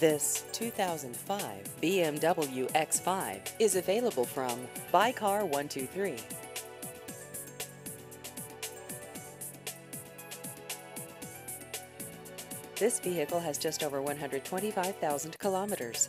This 2005 BMW X5 is available from Buy Car 123. This vehicle has just over 125,000 kilometers.